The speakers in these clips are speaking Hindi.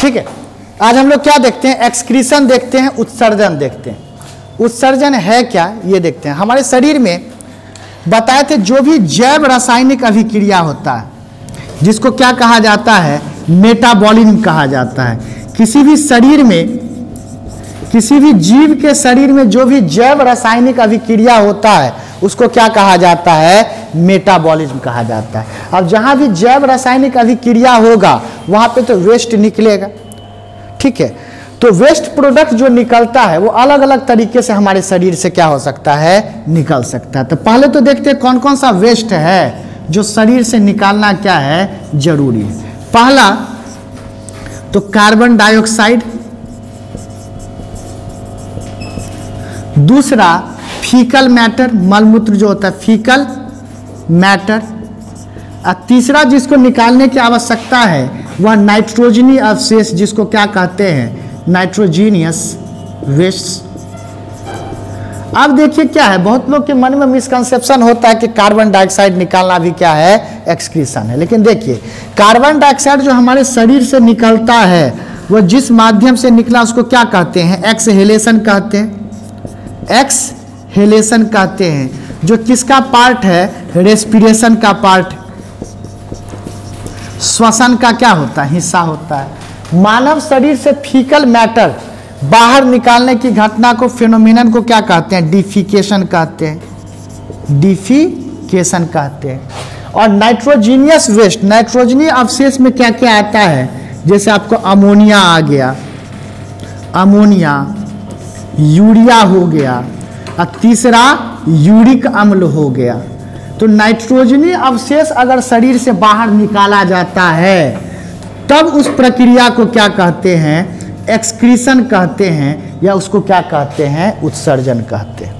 ठीक है? आज हम लोग क्या देखते हैं? एक्सक्रीशन देखते हैं, उत्सर्जन देखते हैं। उत्सर्जन है क्या? ये देखते हैं। हमारे शरीर में बताए थे जो भी जैव रासायनिक अभिक्रिया होता है, जिसको क्या कहा जाता है? मेटाबॉलिज्म कहा जाता है। किसी भी शरीर में, किसी भी जीव के शरीर में जो भी जैव रासायनिक अभिक्रिया होता है, उसको क्या कहा जाता है? मेटाबॉलिज्म कहा जाता है। अब जहाँ भी जैव रासायनिक अभिक्रिया होगा, वहाँ पे तो वेस्ट निकलेगा। ठीक है? तो वेस्ट प्रोडक्ट जो निकलता है, वो अलग अलग तरीके से हमारे शरीर से क्या हो सकता है? निकल सकता है। तो पहले तो देखते हैं कौन कौन सा वेस्ट है, जो शरीर से निकालना क्या है? ज़रूरी है। पहला तो कार्बन डाइऑक्साइड दूसरा फीकल मैटर मलमूत्र जो होता है फीकल मैटर। और तीसरा जिसको निकालने की आवश्यकता है, वह नाइट्रोजनी अवशेष जिसको क्या कहते हैं? Nitrogenous waste. अब देखिए क्या है, बहुत लोग के मन में मिसकंसेप्शन होता है कि कार्बन डाइऑक्साइड निकालना भी क्या है? एक्सक्रीशन है। लेकिन देखिए कार्बन डाइऑक्साइड जो हमारे शरीर से निकलता है, वह जिस माध्यम से निकला उसको क्या कहते हैं? एक्स हेलेशन कहते हैं। एक्स हेलेशन कहते हैं। जो किसका पार्ट है? रेस्पिरेशन का पार्ट श्वसन का क्या होता है? हिस्सा होता है। मानव शरीर से फीकल मैटर बाहर निकालने की घटना को फिनोमिनन को क्या कहते हैं? डिफिकेशन कहते हैं। डिफिकेशन कहते हैं। और नाइट्रोजीनियस वेस्ट नाइट्रोजनी अवशेष में क्या क्या आता है? जैसे आपको अमोनिया आ गया। अमोनिया यूरिया हो गया। और तीसरा यूरिक अम्ल हो गया। तो नाइट्रोजनी अवशेष अगर शरीर से बाहर निकाला जाता है, तब उस प्रक्रिया को क्या कहते हैं? एक्सक्रीशन कहते हैं या उसको क्या कहते हैं? उत्सर्जन कहते हैं।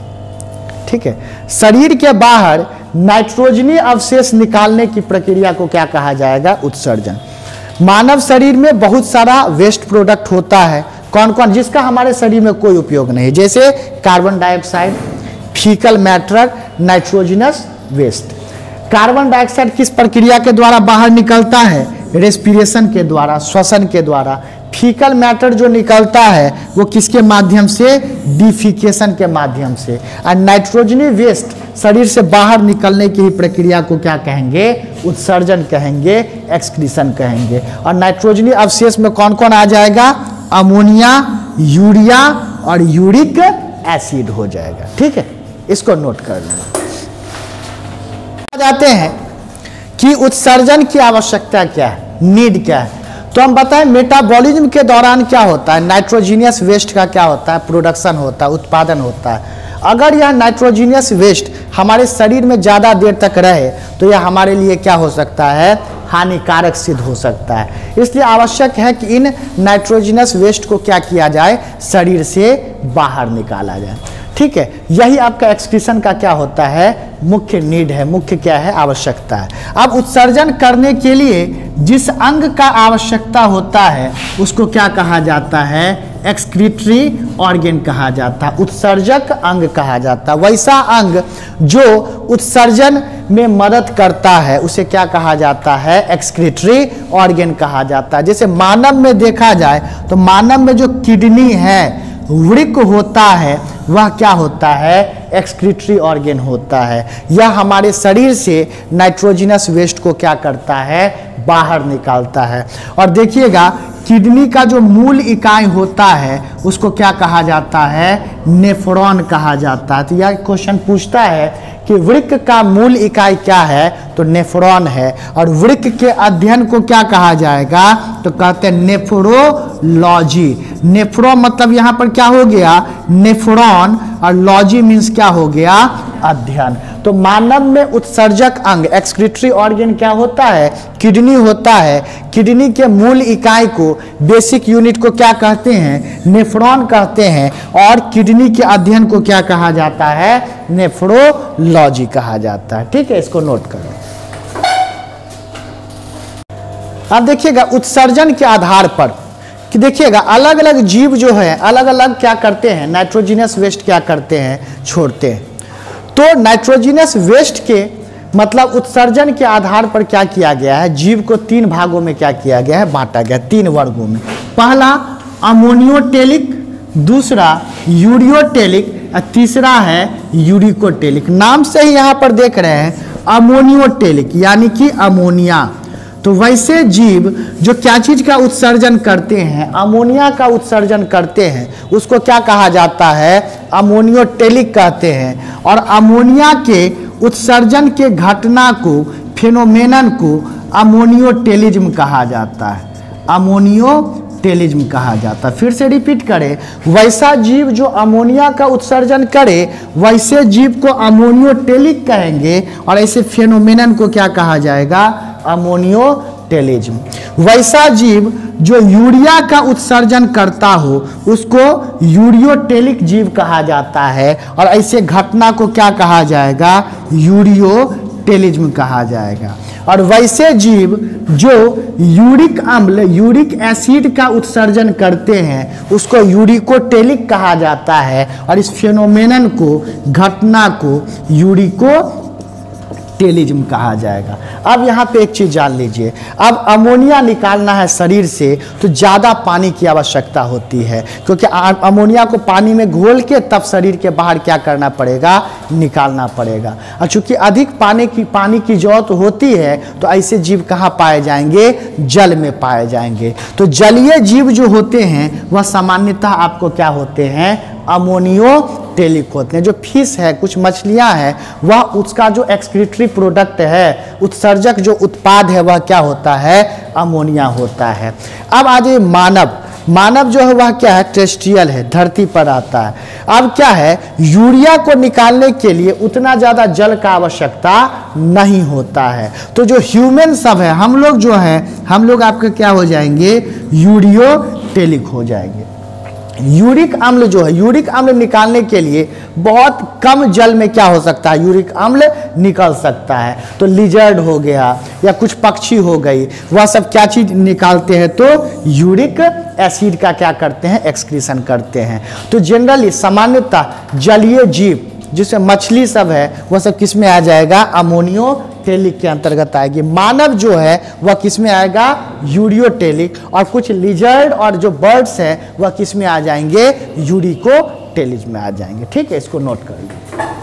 ठीक है? शरीर के बाहर नाइट्रोजनी अवशेष निकालने की प्रक्रिया को क्या कहा जाएगा? उत्सर्जन। मानव शरीर में बहुत सारा वेस्ट प्रोडक्ट होता है। कौन कौन जिसका हमारे शरीर में कोई उपयोग नहीं। जैसे carbon dioxide faecal matter nitrogenous waste carbon dioxide किस प्रक्रिया के द्वारा बाहर निकलता है? रेस्पिरेशन के द्वारा, श्वसन के द्वारा। फीकल मैटर जो निकलता है, वो किसके माध्यम से? डिफिकेशन के माध्यम से। और नाइट्रोजनी वेस्ट शरीर से बाहर निकलने की प्रक्रिया को क्या कहेंगे? उत्सर्जन कहेंगे एक्सक्रीशन कहेंगे। और नाइट्रोजनी अवशेष में कौन कौन आ जाएगा? अमोनिया, यूरिया और यूरिक एसिड हो जाएगा। ठीक है? इसको नोट कर लेना जाते हैं कि उत्सर्जन की आवश्यकता क्या है नीड क्या है। तो हम बताएँ मेटाबॉलिज्म के दौरान क्या होता है नाइट्रोजीनियस वेस्ट का क्या होता है प्रोडक्शन होता है, उत्पादन होता है। अगर यह नाइट्रोजीनियस वेस्ट हमारे शरीर में ज़्यादा देर तक रहे तो यह हमारे लिए क्या हो सकता है, हानिकारक सिद्ध हो सकता है। इसलिए आवश्यक है कि इन नाइट्रोजिनस वेस्ट को क्या किया जाए, शरीर से बाहर निकाला जाए। ठीक है, यही आपका एक्सक्रीशन का क्या होता है? मुख्य नीड है, मुख्य क्या है? आवश्यकता है। अब उत्सर्जन करने के लिए जिस अंग का आवश्यकता होता है, उसको क्या कहा जाता है? एक्सक्रीटरी ऑर्गेन कहा जाता है, उत्सर्जक अंग कहा जाता है। वैसा अंग जो उत्सर्जन में मदद करता है, उसे क्या कहा जाता है? एक्सक्रीटरी ऑर्गेन कहा जाता है। जैसे मानव में देखा जाए तो मानव में जो किडनी है वृक होता है, वह क्या होता है? एक्सक्रीटरी ऑर्गेन होता है। यह हमारे शरीर से नाइट्रोजिनस वेस्ट को क्या करता है? बाहर निकालता है। और देखिएगा, किडनी का जो मूल इकाई होता है, उसको क्या कहा जाता है? नेफ्रॉन कहा जाता है। तो यह क्वेश्चन पूछता है कि वृक का मूल इकाई क्या है? तो नेफ्रॉन है। और वृक के अध्ययन को क्या कहा जाएगा? तो कहते हैं नेफ्रोलॉजी। नेफ्रो मतलब यहाँ पर क्या हो गया? नेफ्रॉन। और लॉजी मीन्स क्या हो गया? अध्ययन। तो मानव में उत्सर्जक अंग एक्सक्रिटरी ऑर्गन क्या होता है? किडनी होता है। किडनी के मूल इकाई को बेसिक यूनिट को क्या कहते हैं? नेफ्रॉन कहते हैं। और किडनी के अध्ययन को क्या कहा जाता है? नेफ्रोलॉजी कहा जाता है। ठीक है, इसको नोट करो। अब देखिएगा, उत्सर्जन के आधार पर। कि देखिएगा अलग अलग जीव जो है अलग अलग क्या करते हैं? नाइट्रोजिनस वेस्ट क्या करते हैं? छोड़ते हैं। तो नाइट्रोजिनस वेस्ट के मतलब उत्सर्जन के आधार पर क्या किया गया है? जीव को तीन भागों में क्या किया गया है? बांटा गया तीन वर्गों में। पहला, अमोनियोटेलिक, दूसरा, यूरियोटेलिक, और तीसरा है यूरिकोटेलिक। नाम से ही यहाँ पर देख रहे हैं, अमोनियोटेलिक, यानी कि अमोनिया। तो वैसे जीव जो क्या चीज़ का उत्सर्जन करते हैं, अमोनिया का उत्सर्जन करते हैं, उसको क्या कहा जाता है? अमोनियोटेलिक कहते हैं। और अमोनिया के उत्सर्जन के घटना को फेनोमेनन को अमोनियोटेलिज्म कहा जाता है। अमोनियोटेलिज्म कहा जाता है। फिर से रिपीट करें। वैसा जीव जो अमोनिया का उत्सर्जन करे, वैसे जीव को अमोनियोटेलिक कहेंगे। और ऐसे फेनोमेनन को क्या कहा जाएगा? अमोनियोटेलिज्म वैसा जीव जो यूरिया का उत्सर्जन करता हो, उसको यूरियोटेलिक जीव कहा जाता है। और ऐसे घटना को क्या कहा जाएगा? यूरियोटेलिज्म कहा जाएगा। और वैसे जीव जो यूरिक अम्ल, यूरिक एसिड का उत्सर्जन करते हैं, उसको यूरिकोटेलिक कहा जाता है। और इस फेनोमेनन को, घटना को यूरिको टेलिज्म कहा जाएगा। अब यहाँ पे एक चीज़ जान लीजिए, अब अमोनिया निकालना है शरीर से तो ज़्यादा पानी की आवश्यकता होती है, क्योंकि अमोनिया को पानी में घोल के तब शरीर के बाहर क्या करना पड़ेगा? निकालना पड़ेगा। और चूँकि अधिक पानी की पानी की ज़रूरत होती है तो ऐसे जीव कहाँ पाए जाएँगे? जल में पाए जाएँगे। तो जलीय जीव जो होते हैं, वह सामान्यतः आपको क्या होते हैं? अमोनियो टेलिक होते हैं, जो फ़िश है, कुछ मछलियाँ हैं, वह उसका जो एक्सक्रीटरी प्रोडक्ट है, उत्सर्जक जो उत्पाद है, वह क्या होता है? अमोनिया होता है। अब आ जाइए मानव। मानव जो है, वह क्या है? टेस्टियल है, धरती पर आता है। अब क्या है? यूरिया को निकालने के लिए उतना ज़्यादा जल का आवश्यकता नहीं होता है। तो जो ह्यूमन सब है, हम लोग जो हैं, हम लोग आपके क्या हो जाएँगे? यूरियो टेलिक हो जाएँगे। यूरिक अम्ल जो है, यूरिक अम्ल निकालने के लिए बहुत कम जल में क्या हो सकता है? यूरिक अम्ल निकल सकता है। तो लिजर्ड हो गया या कुछ पक्षी हो गई, वह सब क्या चीज़ निकालते हैं? तो यूरिक एसिड का क्या करते हैं? एक्सक्रीशन करते हैं। तो जनरली सामान्यतः जलीय जीव जिसमें मछली सब है, वह सब किसमें आ जाएगा? अमोनियो टेलिक के अंतर्गत आएगी। मानव जो है, वह किसमें आएगा? यूरियोटेलिक और कुछ लिजर्ड और जो बर्ड्स हैं, वह किसमें आ जाएँगे? यूरिको टेलिज में आ जाएँगे। ठीक है, इसको नोट कर लीजिए